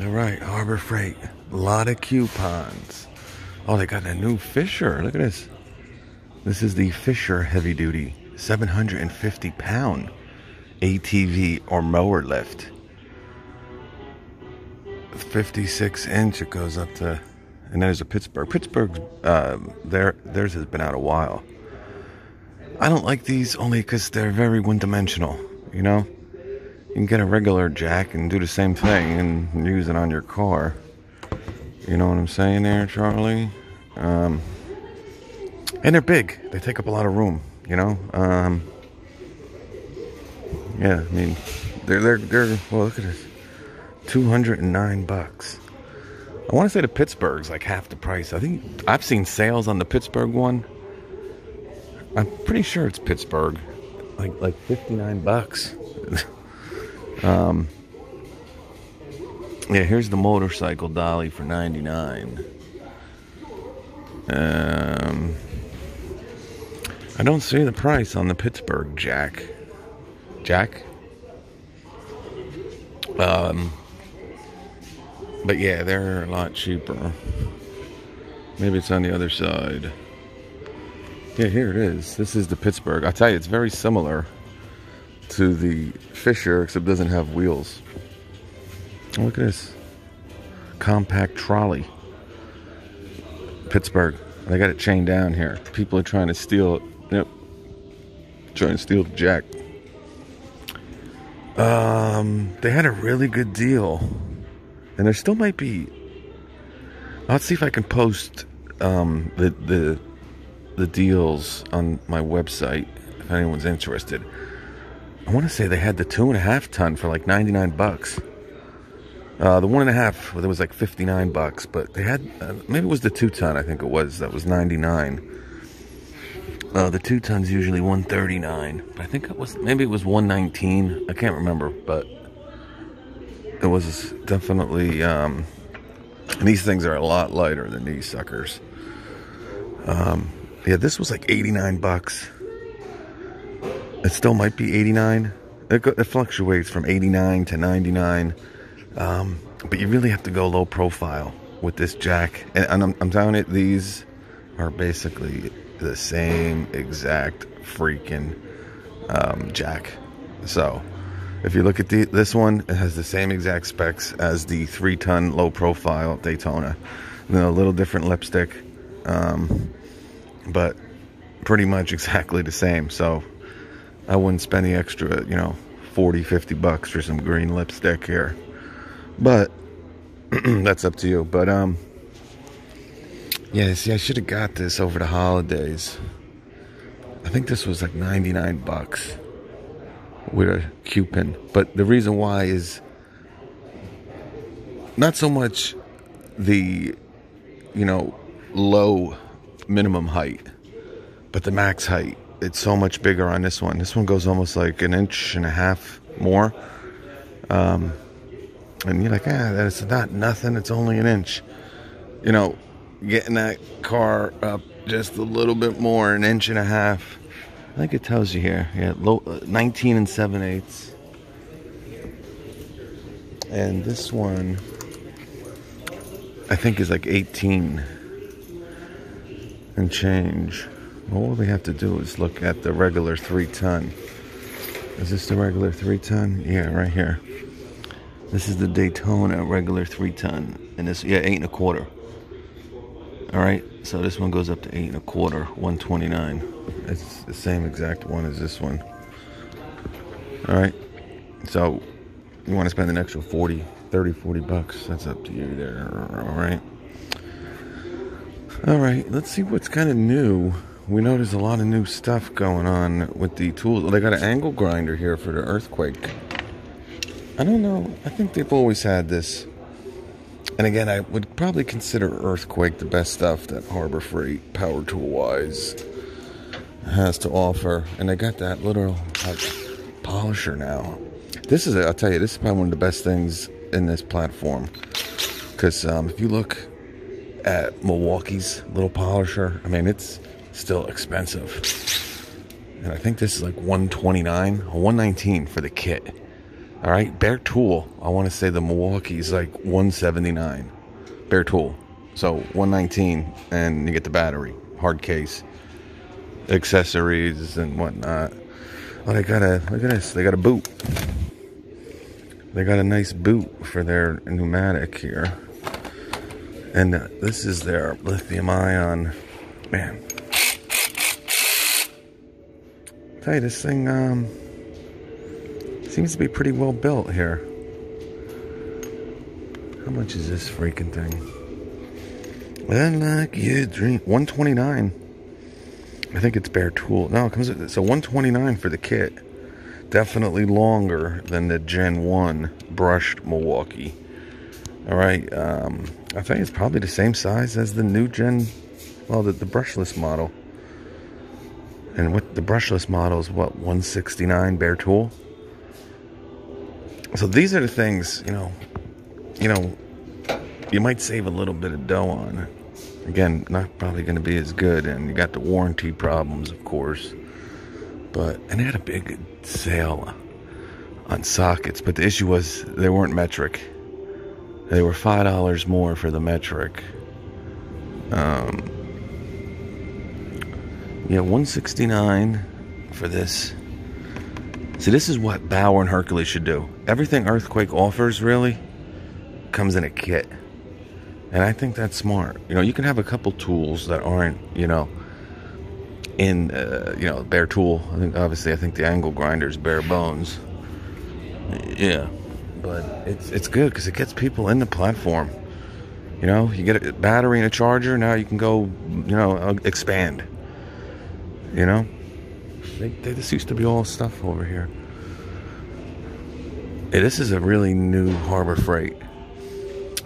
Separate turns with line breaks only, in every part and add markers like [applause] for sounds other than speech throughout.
All right, Harbor Freight. A lot of coupons. Oh, they got a new Fisher. Look at this. This is the Fisher Heavy Duty 750 pound ATV or mower lift. 56 inch, it goes up to, and there's a Pittsburgh. Pittsburgh, uh, their, theirs has been out a while. I don't like these only because they're very one dimensional, you know? You can get a regular jack and do the same thing and use it on your car. You know what I'm saying there, Charlie? Um, and they're big. They take up a lot of room. You know. Um, yeah, I mean, they're they're they're. Well, look at this. Two hundred and nine bucks. I want to say the Pittsburgh's like half the price. I think I've seen sales on the Pittsburgh one. I'm pretty sure it's Pittsburgh, like like fifty nine bucks. [laughs] um, yeah, here's the motorcycle dolly for ninety nine. Um, I don't see the price on the Pittsburgh Jack. Jack. Um, but yeah, they're a lot cheaper. Maybe it's on the other side. Yeah, here it is. This is the Pittsburgh. I tell you, it's very similar to the Fisher, except doesn't have wheels. Look at this compact trolley. Pittsburgh. They got it chained down here. People are trying to steal it. Yep. Trying to steal the jack. Um, they had a really good deal. And there still might be. Let's see if I can post um, the the the deals on my website if anyone's interested. I want to say they had the two and a half ton for like 99 bucks. Uh, the one and a half, well, it was like 59 bucks, but they had, uh, maybe it was the two ton, I think it was, that was 99. Uh, the two ton's usually 139, but I think it was, maybe it was 119. I can't remember, but it was definitely, um, these things are a lot lighter than these suckers. Um, yeah, this was like 89 bucks. It still might be 89. It, it fluctuates from 89 to 99. Um, but you really have to go low profile with this jack. And, and I'm, I'm telling you, these are basically the same exact freaking um, jack. So if you look at the, this one, it has the same exact specs as the three ton low profile Daytona. A little different lipstick, um, but pretty much [laughs] exactly the same. So I wouldn't spend the extra, you know, 40, 50 bucks for some green lipstick here. But [clears throat] that's up to you. But um yeah, see I should have got this over the holidays. I think this was like 99 bucks with a coupon. But the reason why is not so much the you know low minimum height, but the max height. It's so much bigger on this one. This one goes almost like an inch and a half more. Um, and you're like, ah, that's not nothing. It's only an inch. You know, getting that car up just a little bit more, an inch and a half. I think it tells you here. Yeah, low, uh, 19 and 7 eighths. And this one, I think, is like 18 and change. All we have to do is look at the regular 3 ton. Is this the regular 3 ton? Yeah, right here. This is the Daytona regular three ton, and this yeah eight and a quarter. All right, so this one goes up to eight and a quarter, 129. It's the same exact one as this one. All right, so you want to spend an extra 40, 30, 40 bucks? That's up to you there. All right. All right, let's see what's kind of new. We know there's a lot of new stuff going on with the tools. They got an angle grinder here for the earthquake. I don't know. I think they've always had this. And again, I would probably consider Earthquake the best stuff that Harbor Freight, power tool wise, has to offer. And they got that little like, polisher now. This is, I'll tell you, this is probably one of the best things in this platform. Because um, if you look at Milwaukee's little polisher, I mean, it's still expensive. And I think this is like 129 or 119 for the kit. All right, Bare tool. I want to say the Milwaukee's like 179. Bare tool. So 119, and you get the battery, hard case, accessories, and whatnot. Oh, they got a look at this. They got a boot. They got a nice boot for their pneumatic here, and uh, this is their lithium ion. Man, tell you this thing um, seems to be pretty well built here. How much is this freaking thing? like you drink 129. I think it's bare tool. No, it comes with, so 129 for the kit. Definitely longer than the Gen 1 brushed Milwaukee. All right, um, I think it's probably the same size as the new Gen, well, the, the brushless model. And what the brushless model is what 169 bare tool. So these are the things you know, you know, you might save a little bit of dough on. Again, not probably going to be as good, and you got the warranty problems, of course. But and they had a big sale on sockets, but the issue was they weren't metric. They were five dollars more for the metric. Um, yeah, one sixty nine for this. See, this is what Bauer and Hercules should do. Everything Earthquake offers really comes in a kit. And I think that's smart. You know, you can have a couple tools that aren't, you know, in, uh, you know, bare tool. I think, obviously, I think the angle grinder is bare bones. Yeah. But it's, it's good because it gets people in the platform. You know, you get a battery and a charger, now you can go, you know, uh, expand. You know? They, they, this used to be all stuff over here. Hey, this is a really new Harbor Freight.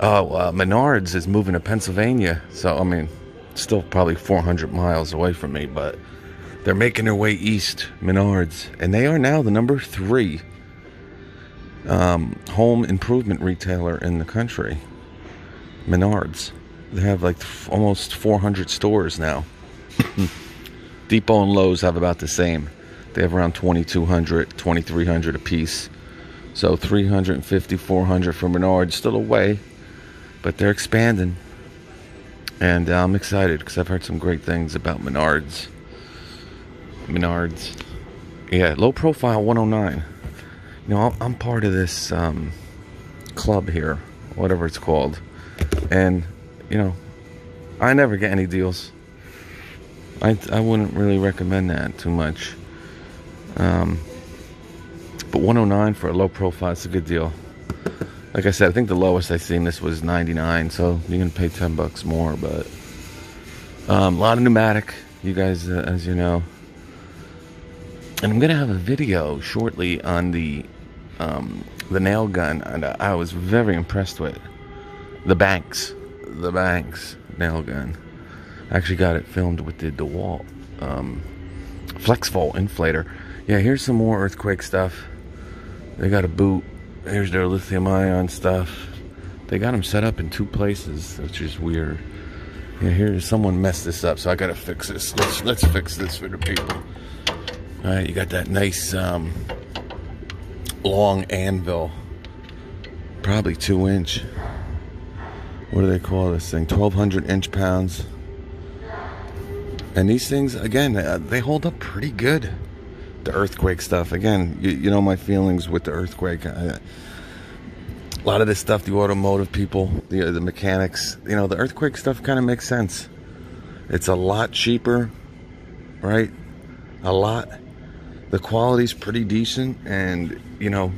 Oh, uh, Menards is moving to Pennsylvania. So, I mean, still probably 400 miles away from me, but they're making their way east, Menards. And they are now the number three um, home improvement retailer in the country. Menards. They have like almost 400 stores now. [laughs] Depot and Lowe's have about the same. They have around 2,200, 2,300 a piece. So 350, 400 for Menards. Still away but they're expanding. And uh, I'm excited because I've heard some great things about Menards. Menards. Yeah, low profile 109. You know, I'm part of this um, club here, whatever it's called. And, you know, I never get any deals. I, I wouldn't really recommend that too much. Um, but 109 for a low profile, it's a good deal like I said, I think the lowest I seen this was 99, so you can pay 10 bucks more, but um, a lot of pneumatic, you guys, uh, as you know. And I'm gonna have a video shortly on the um, the nail gun, and I was very impressed with the Banks, the Banks nail gun. Actually got it filmed with the DeWalt um, FlexVolt inflator. Yeah, here's some more earthquake stuff. They got a boot Here's their lithium ion stuff. They got them set up in two places, which is weird. Yeah, here someone messed this up, so I gotta fix this. Let's let's fix this for the people. All right, you got that nice um, long anvil, probably two inch. What do they call this thing? 1200 inch pounds. And these things, again, uh, they hold up pretty good the earthquake stuff. Again, you, you know my feelings with the earthquake. I, a lot of this stuff, the automotive people, the, the mechanics, you know, the earthquake stuff kind of makes sense. It's a lot cheaper, right? A lot. The quality's pretty decent, and you know,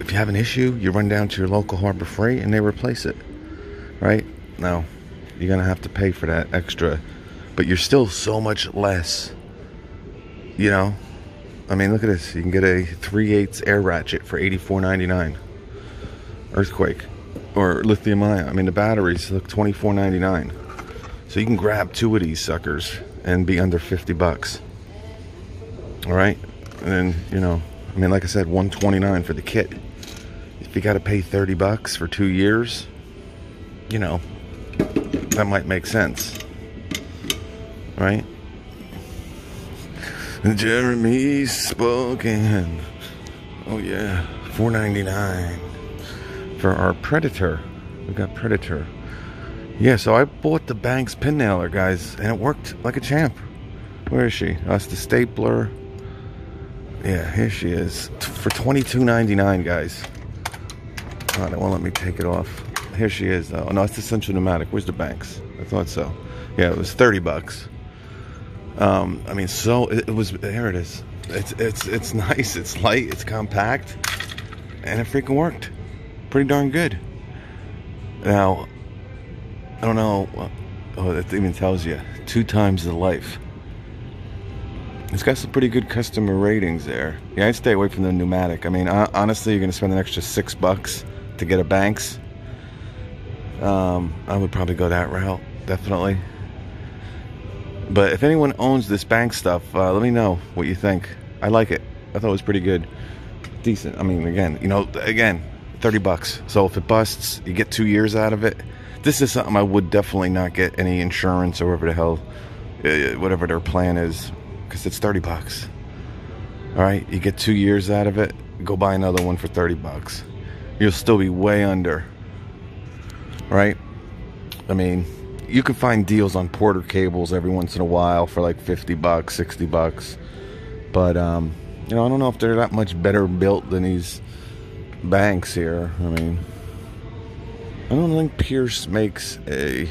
if you have an issue, you run down to your local Harbor Freight and they replace it, right? Now, you're gonna have to pay for that extra, but you're still so much less you know, I mean, look at this. You can get a 3 8 air ratchet for $84.99. Earthquake or lithium ion. I mean, the batteries look $24.99. So you can grab two of these suckers and be under 50 bucks. All right. And then, you know, I mean, like I said, 129 for the kit. If you got to pay 30 bucks for two years, you know, that might make sense. Right? Jeremy's spoken. Oh yeah, four ninety nine for our Predator. We got Predator. Yeah, so I bought the Banks pin nailer, guys, and it worked like a champ. Where is she? That's the stapler. Yeah, here she is for twenty two ninety nine, guys. Oh, they won't let me take it off. Here she is, though. Oh, no, it's the Central Pneumatic. Where's the Banks? I thought so. Yeah, it was thirty bucks. Um, I mean, so it, it was. There it is. It's it's it's [laughs] nice. It's light. It's compact, and it freaking worked. Pretty darn good. Now, I don't know. Oh, that even tells you two times the life. It's got some pretty good customer ratings there. Yeah, I'd stay away from the pneumatic. I mean, honestly, you're going to spend an extra six bucks to get a Banks. Um, I would probably go that route, definitely. But if anyone owns this Banks stuff, uh, let me know what you think. I like it. I thought it was pretty good. Decent. I mean, again, you know, again, 30 bucks. So if it busts, you get two years out of it. This is something I would definitely not get any insurance or whatever the hell, uh, whatever their plan is, because it's 30 bucks. All right, you get two years out of it. Go buy another one for 30 bucks. You'll still be way under. Right? I mean, you can find deals on Porter cables every once in a while for like 50 bucks, 60 bucks. But, um, you know, I don't know if they're that much better built than these banks here. I mean, I don't think Pierce makes a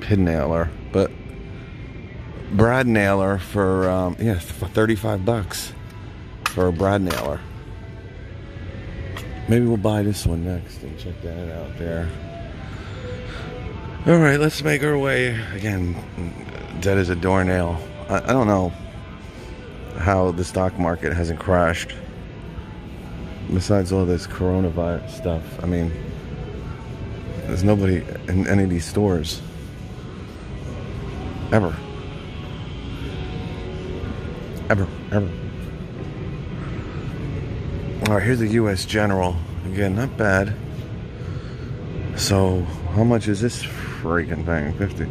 pin nailer, but brad nailer for, um, yeah, for 35 bucks for a brad nailer. Maybe we'll buy this one next and check that out there. All right, let's make our way again. Dead as a doornail. I, I don't know how the stock market hasn't crashed. Besides all this coronavirus stuff, I mean, there's nobody in any of these stores ever, ever, ever. All right, here's the U.S. General again. Not bad. So, how much is this freaking thing. 50.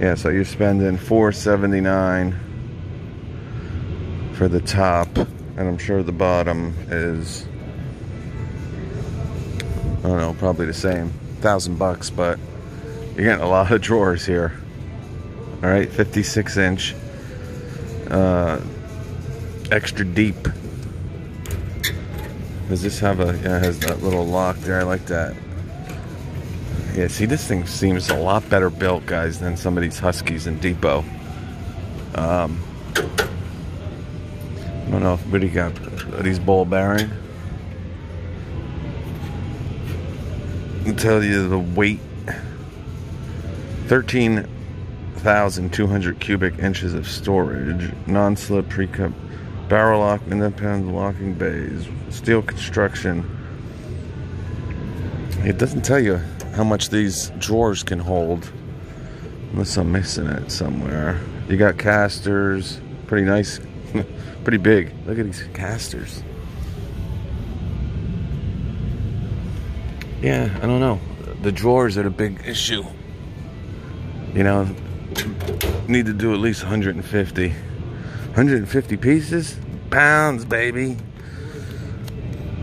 Yeah, so you're spending 479 for the top, and I'm sure the bottom is I don't know, probably the same. Thousand bucks, but you're getting a lot of drawers here. Alright, 56 inch. Uh, extra deep. Does this have a yeah, it has that little lock there? I like that. Yeah, see, this thing seems a lot better built, guys, than some of these Huskies in Depot. Um, I don't know if Biddy got these ball bearing. I'll tell you the weight 13,200 cubic inches of storage, non slip pre cup barrel lock, independent locking bays, steel construction. It doesn't tell you how much these drawers can hold. Unless I'm missing it somewhere. You got casters, pretty nice, [laughs] pretty big. Look at these casters. Yeah, I don't know. The drawers are the big issue. You know, need to do at least 150. 150 pieces? Pounds, baby.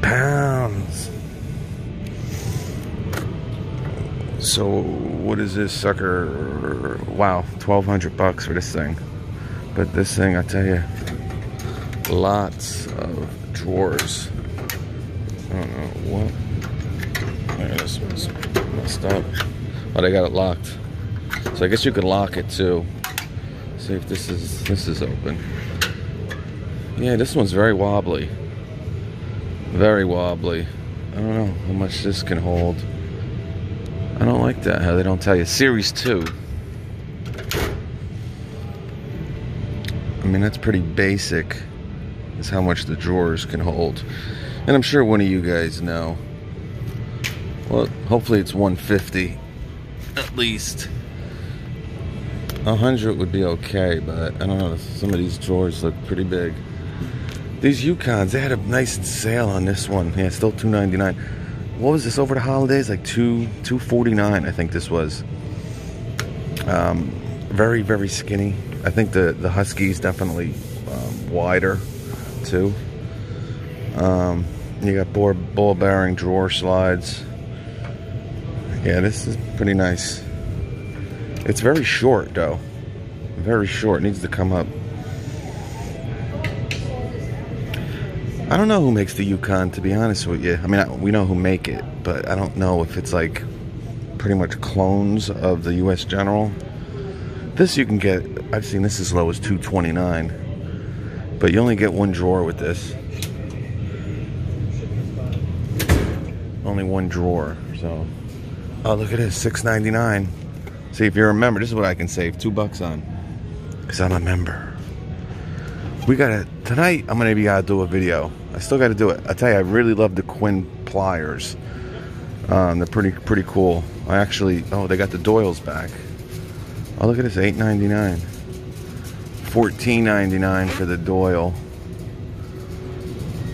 Pounds. So what is this sucker? Wow, 1200 bucks for this thing. But this thing, I tell you, lots of drawers. I don't know what. Yeah, this one's messed up. Oh, they got it locked. So I guess you could lock it too. See if this is this is open. Yeah, this one's very wobbly. Very wobbly. I don't know how much this can hold. I don't like that how they don't tell you. Series 2. I mean, that's pretty basic, is how much the drawers can hold. And I'm sure one of you guys know. Well, hopefully it's 150 at least. 100 would be okay, but I don't know. Some of these drawers look pretty big. These Yukons, they had a nice sale on this one. Yeah, still 299 what was this over the holidays? Like two two forty nine, I think this was. Um, very very skinny. I think the the Huskies definitely um, wider too. Um, you got ball, ball bearing drawer slides. Yeah, this is pretty nice. It's very short though. Very short. It needs to come up. I don't know who makes the Yukon, to be honest with you. I mean, I, we know who make it, but I don't know if it's like pretty much clones of the U.S. General. This you can get. I've seen this as low as 229, but you only get one drawer with this. Only one drawer. So, oh look at this, 6.99. See if you're a member. This is what I can save two bucks on, cause I'm a member. We gotta tonight. I'm gonna be gotta do a video. I still gotta do it. I tell you, I really love the Quinn pliers. Um, they're pretty pretty cool. I actually oh they got the Doyle's back. Oh look at this, eight ninety nine. Fourteen ninety nine for the Doyle.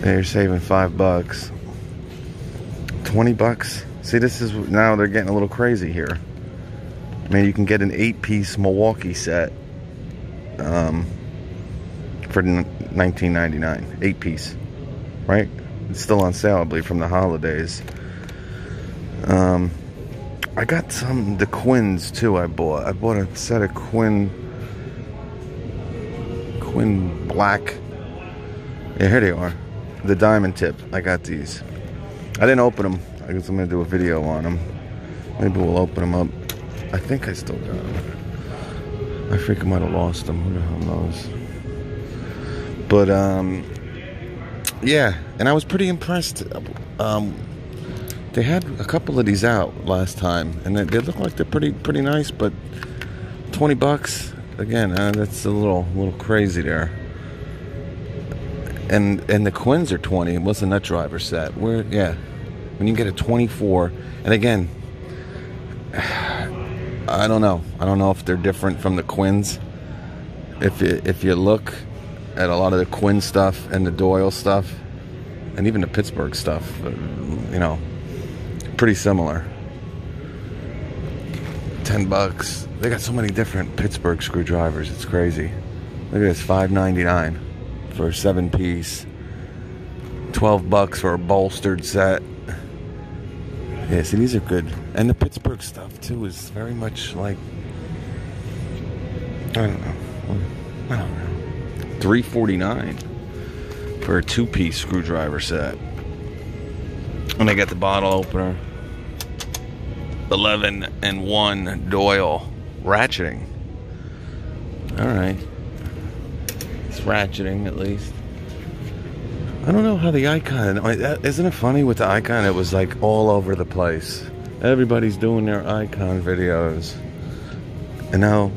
You're saving five bucks. Twenty bucks. See, this is now they're getting a little crazy here. I mean, you can get an eight-piece Milwaukee set. Um, for 19.99 eight piece right? It's still on sale i believe from the holidays. Um i got some the quins too i bought. I bought a set of quinn quinn black. Yeah here they are. The diamond tip. I got these. I didn't open them i guess i'm gonna do a video on them maybe we'll open them up. I think i still got them i i might have lost them who the hell knows but um, yeah, and I was pretty impressed. Um, they had a couple of these out last time, and they, they look like they're pretty pretty nice. But twenty bucks again, uh, that's a little little crazy there. And and the Quinns are twenty. What's the nut driver set? Where yeah, when you get a twenty four, and again, [sighs] I don't know. I don't know if they're different from the Quinns. If you, if you look at a lot of the Quinn stuff and the Doyle stuff, and even the Pittsburgh stuff. Uh, you know, pretty similar. Ten bucks. They got so many different Pittsburgh screwdrivers. It's crazy. Look at this, five ninety nine for a seven piece. Twelve bucks for a bolstered set. Yeah, see, these are good. And the Pittsburgh stuff too is very much like I don't know. I don't know. 349 for a two-piece screwdriver set. And I got the bottle opener. 11 and 1 Doyle ratcheting. All right. It's ratcheting at least. I don't know how the icon. Isn't it funny with the icon? It was like all over the place. Everybody's doing their icon videos. And now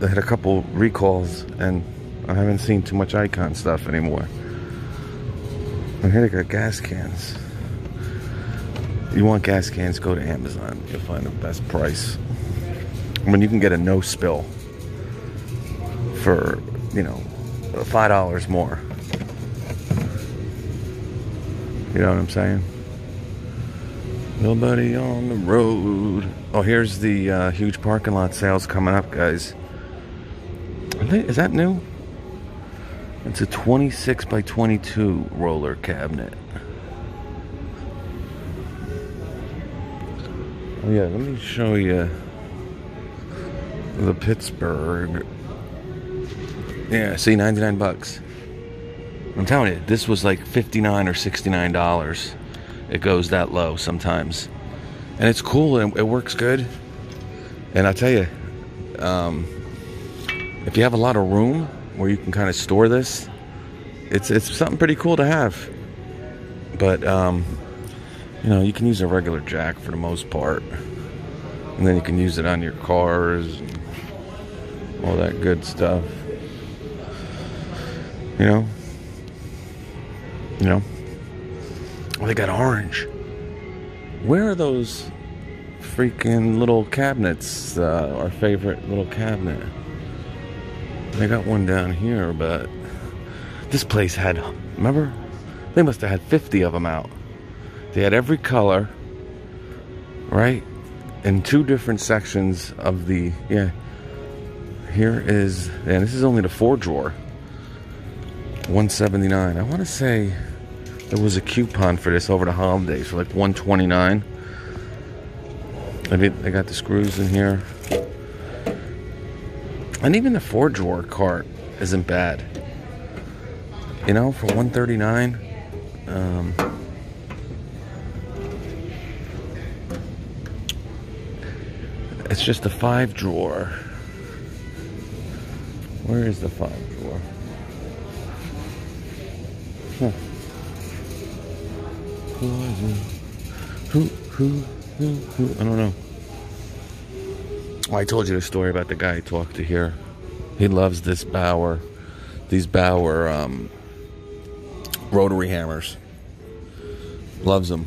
they had a couple recalls and I haven't seen too much icon stuff anymore. And here they got gas cans. You want gas cans, go to Amazon. You'll find the best price. I mean, you can get a no spill for, you know, $5 more. You know what I'm saying? Nobody on the road. Oh, here's the uh, huge parking lot sales coming up, guys. Is that new? It's a 26 by 22 roller cabinet. Oh yeah, let me show you the Pittsburgh. Yeah, see, 99 bucks. I'm telling you, this was like 59 or 69 dollars. It goes that low sometimes, and it's cool and it works good. And I tell you, um, if you have a lot of room, where you can kind of store this. It's it's something pretty cool to have. But um, you know, you can use a regular jack for the most part, and then you can use it on your cars, and all that good stuff. You know, you know. Oh, they got orange. Where are those freaking little cabinets? Uh, our favorite little cabinet. They got one down here, but this place had, remember? They must have had 50 of them out. They had every color, right? In two different sections of the, yeah. Here is, and this is only the four drawer. 179. I want to say There was a coupon for this over the holidays for like 129. I mean, I got the screws in here. And even the four drawer cart isn't bad. You know, for 139. Um, it's just a five drawer. Where is the five drawer? Huh. Who it? Who, who, who, who? I don't know. I told you the story about the guy I talked to here. He loves this Bauer, these Bauer um, rotary hammers. Loves them.